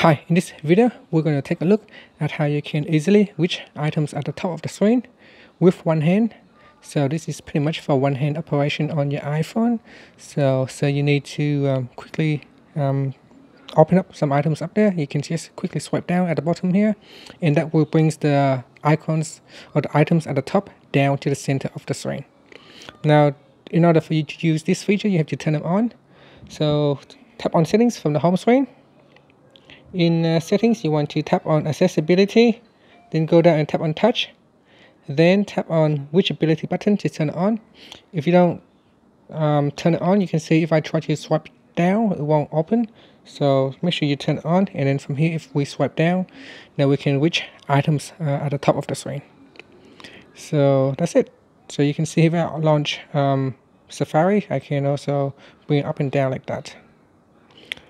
Hi, in this video, we're going to take a look at how you can easily reach items at the top of the screen with one hand. So this is pretty much for one hand operation on your iPhone. So, so you need to um, quickly um, open up some items up there. You can just quickly swipe down at the bottom here and that will brings the icons or the items at the top down to the center of the screen. Now, in order for you to use this feature, you have to turn them on. So tap on settings from the home screen in uh, settings you want to tap on accessibility then go down and tap on touch then tap on Reachability button to turn it on. If you don't um, turn it on you can see if I try to swipe down it won't open. So make sure you turn it on and then from here if we swipe down now we can reach items uh, at the top of the screen. So that's it. So you can see if I launch um, Safari I can also bring it up and down like that